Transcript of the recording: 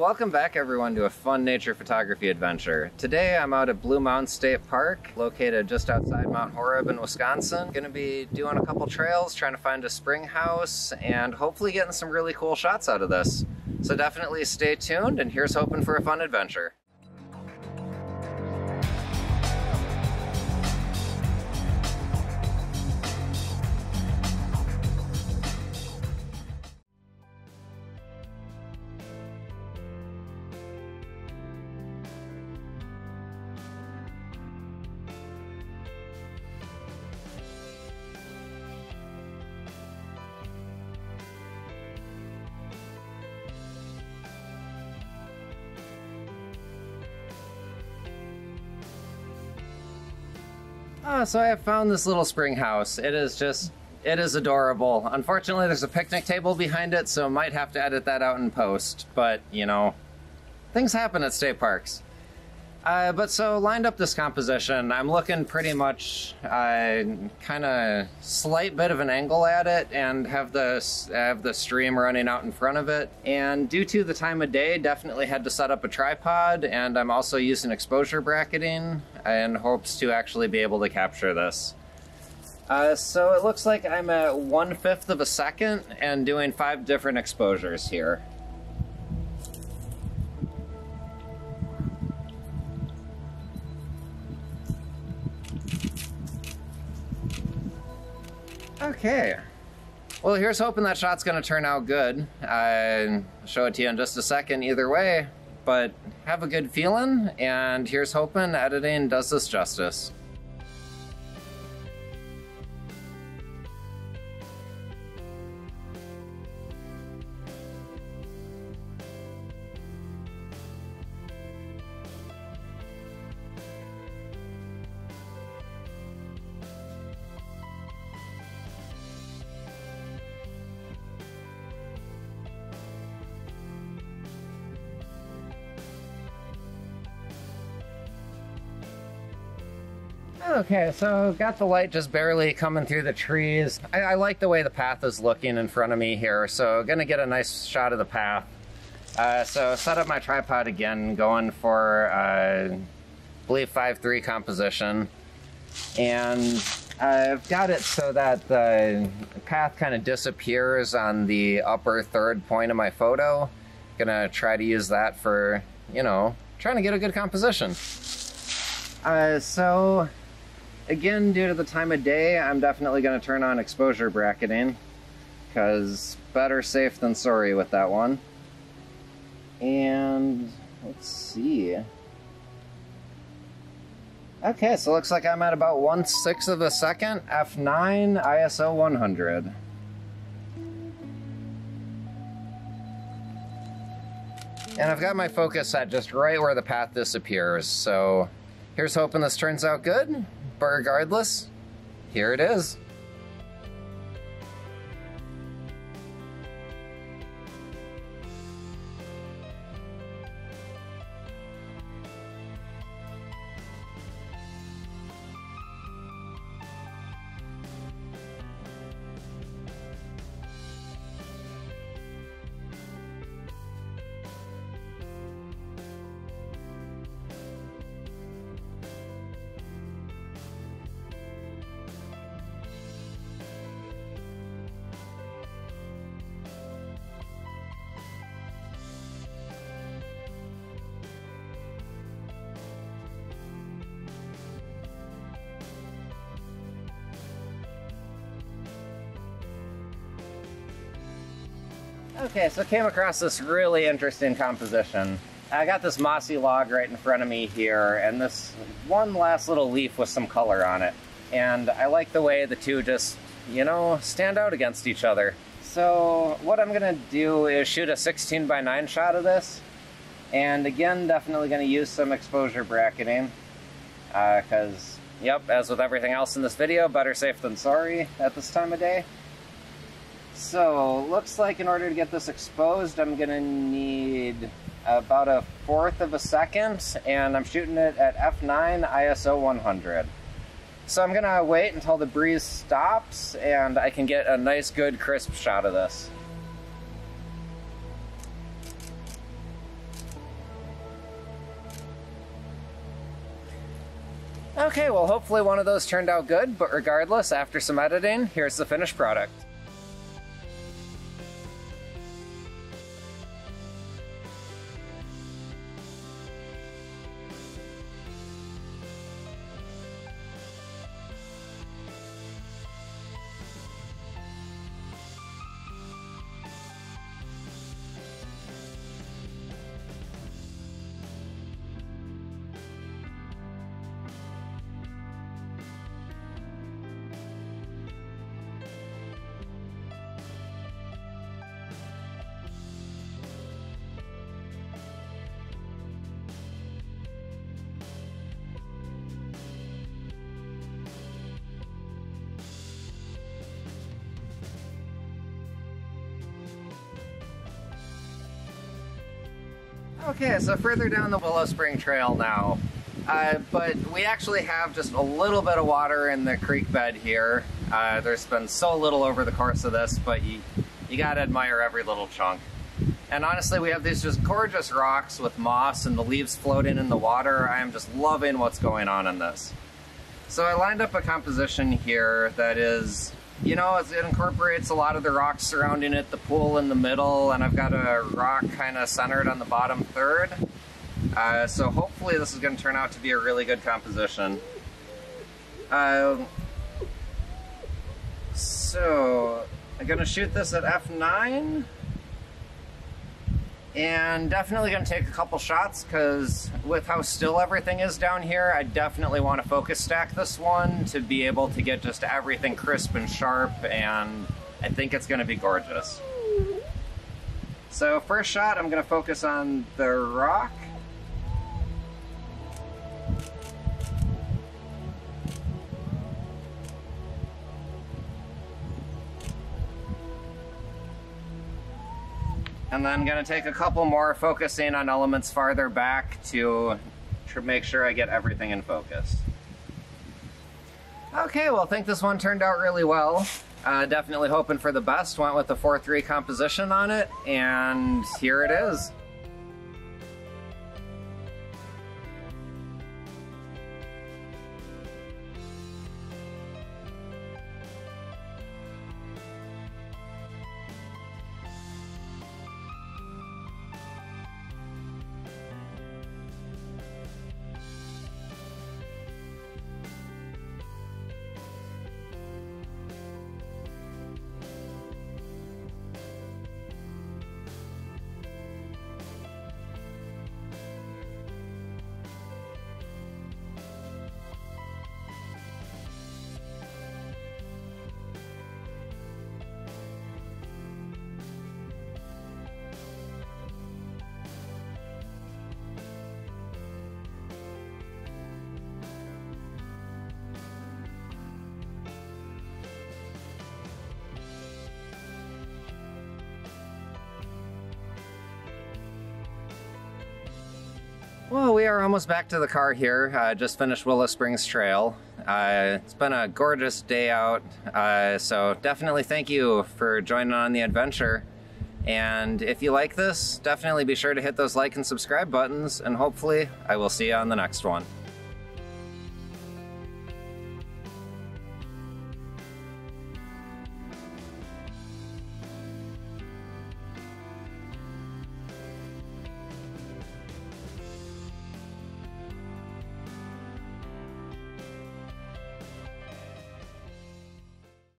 welcome back everyone to a fun nature photography adventure. Today I'm out at Blue Mounds State Park, located just outside Mount Horeb in Wisconsin. Gonna be doing a couple trails, trying to find a spring house, and hopefully getting some really cool shots out of this. So definitely stay tuned, and here's hoping for a fun adventure. Ah, so I have found this little spring house. It is just, it is adorable. Unfortunately, there's a picnic table behind it, so I might have to edit that out in post. But, you know, things happen at state parks. Uh, but so lined up this composition, I'm looking pretty much uh, kind of slight bit of an angle at it, and have the have the stream running out in front of it. And due to the time of day, definitely had to set up a tripod, and I'm also using exposure bracketing in hopes to actually be able to capture this. Uh, so it looks like I'm at one fifth of a second and doing five different exposures here. Okay. Well, here's hoping that shot's to turn out good. I'll show it to you in just a second either way, but have a good feeling, and here's hoping editing does this justice. Okay, so got the light just barely coming through the trees. I, I, like the way the path is looking in front of me here, so gonna get a nice shot of the path. Uh, so set up my tripod again, going for, uh, I believe 5-3 composition. And I've got it so that the path kind of disappears on the upper third point of my photo. Gonna try to use that for, you know, trying to get a good composition. Uh, so again, due to the time of day, I'm definitely going to turn on exposure bracketing because better safe than sorry with that one. And let's see. Okay, so looks like I'm at about one sixth of a second, f9, ISO 100. And I've got my focus set just right where the path disappears, so here's hoping this turns out good. But regardless, here it is. Okay, so came across this really interesting composition. I got this mossy log right in front of me here, and this one last little leaf with some color on it. And I like the way the two just, you know, stand out against each other. So what I'm gonna do is shoot a 16 by 9 shot of this. And again, definitely gonna use some exposure bracketing. Because, uh, yep, as with everything else in this video, better safe than sorry at this time of day. So, looks like in order to get this exposed, I'm gonna need about a fourth of a second, and I'm shooting it at f9 ISO 100. So I'm gonna wait until the breeze stops and I can get a nice good crisp shot of this. Okay, well hopefully one of those turned out good, but regardless, after some editing, here's the finished product. Okay, so further down the Willow Spring Trail now. Uh, but we actually have just a little bit of water in the creek bed here. Uh, there's been so little over the course of this, but you, you gotta admire every little chunk. And honestly, we have these just gorgeous rocks with moss and the leaves floating in the water. I am just loving what's going on in this. So I lined up a composition here that is you know, it incorporates a lot of the rocks surrounding it, the pool in the middle, and I've got a rock kind of centered on the bottom third. Uh, so hopefully this is going to turn out to be a really good composition. Uh, so, I'm going to shoot this at f9 and definitely to take a couple shots because with how still everything is down here, I definitely want to focus stack this one to be able to get just everything crisp and sharp, and I think it's to be gorgeous. So first shot, I'm to focus on the rock. And then gonna take a couple more focusing on elements farther back to make sure I get everything in focus. Okay, well I think this one turned out really well. Uh, definitely hoping for the best. Went with the 4-3 composition on it, and here it is. Well, we are almost back to the car here. Uh, just finished Willow Springs Trail. Uh, it's been a gorgeous day out, uh, so definitely thank you for joining on the adventure. And if you like this, definitely be sure to hit those like and subscribe buttons, and hopefully I will see you on the next one.